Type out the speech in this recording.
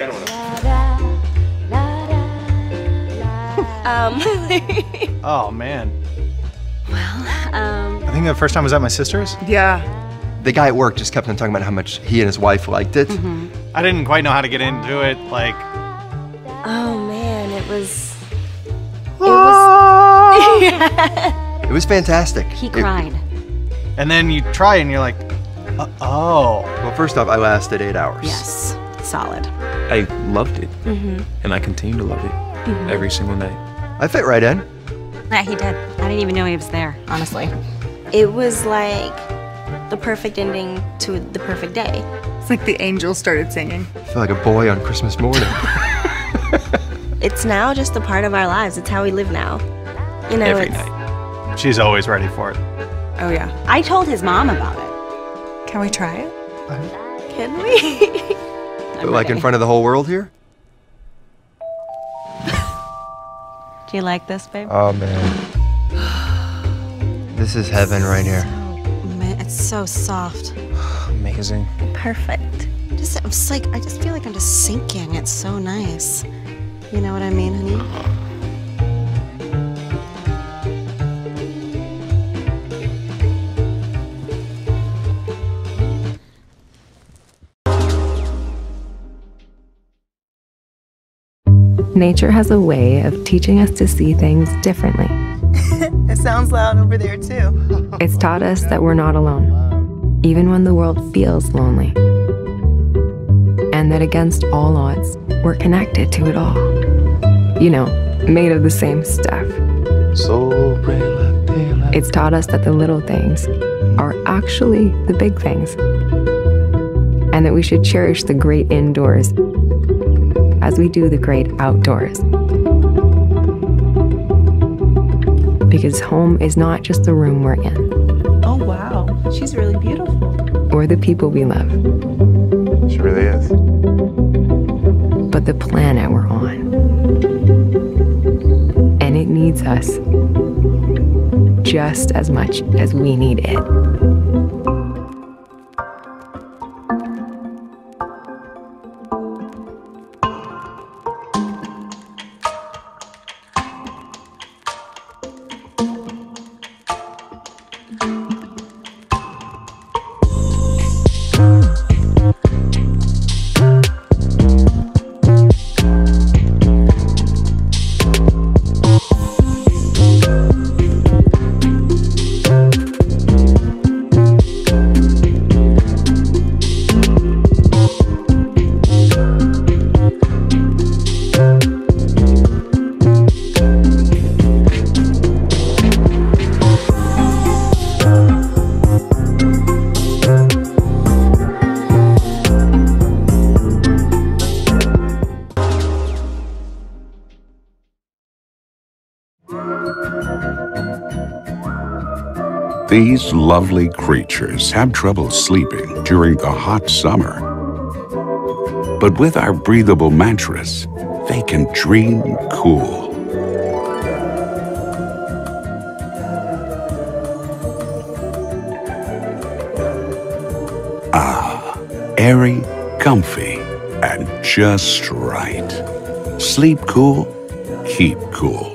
That's kind of one. Um, Oh man. Well, um, I think the first time was at my sister's. Yeah. The guy at work just kept on talking about how much he and his wife liked it. I didn't quite know how to get into it. Like, oh man, it was. It was. It was fantastic. he It- cried. and then you try and you're like, uh, oh. well, first off, I lasted eight hours. Yes, solid. I loved it, mm-hmm. and I continue to love it mm-hmm. every single night. I fit right in. Yeah, he did. I didn't even know he was there, honestly. It was like the perfect ending to the perfect day. It's like the angels started singing. I feel like a boy on Christmas morning. It's now just a part of our lives. It's how we live now. You know, Every it's, night. She's always ready for it. Oh, yeah. I told his mom about it. Can we try it? Uh-huh. Can we? like in front of the whole world here? Do you like this, babe? Oh, man. This is heaven right here. Man, it's so soft. Amazing. Perfect. Just, I'm just like, I just feel like I'm just sinking. It's so nice. You know what I mean, honey? Nature has a way of teaching us to see things differently. It sounds loud over there, too. It's taught us that we're not alone, even when the world feels lonely. And that against all odds, we're connected to it all. You know, made of the same stuff. It's taught us that the little things are actually the big things. And that we should cherish the great indoors as we do the great outdoors. Because home is not just the room we're in Oh, wow. She's really beautiful. or the people we love, She really is. but the planet we're on. And it needs us just as much as we need it. These lovely creatures have trouble sleeping during the hot summer. But with our breathable mattress, they can dream cool. Ah, airy, comfy, and just right. Sleep cool, keep cool.